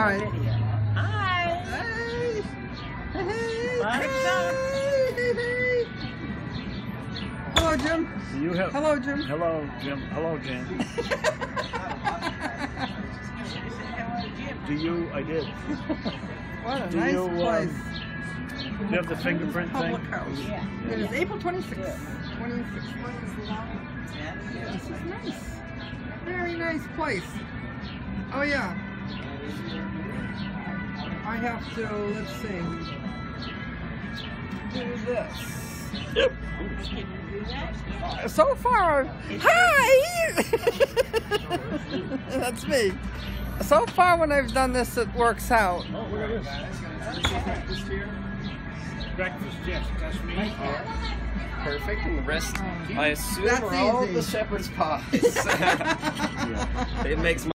All right. Hi. Hey. Hey. Hello, Jim. You have? Hello, Jim. Hello, Jim. Hello, Jim. Do you? I did. what a Do nice you, um, place. Do you have the fingerprint thing? Public house. Yeah. It is April 26th. 26th. This is nice. Very nice place. Oh yeah. I have to, let's see, do this. Yep. So far, hi! That's me. So far when I've done this, it works out. Oh, look at this. Breakfast, yes, that's me. Perfect, and the rest, I assume, That's are all easy. the shepherd's pies. Yeah. it makes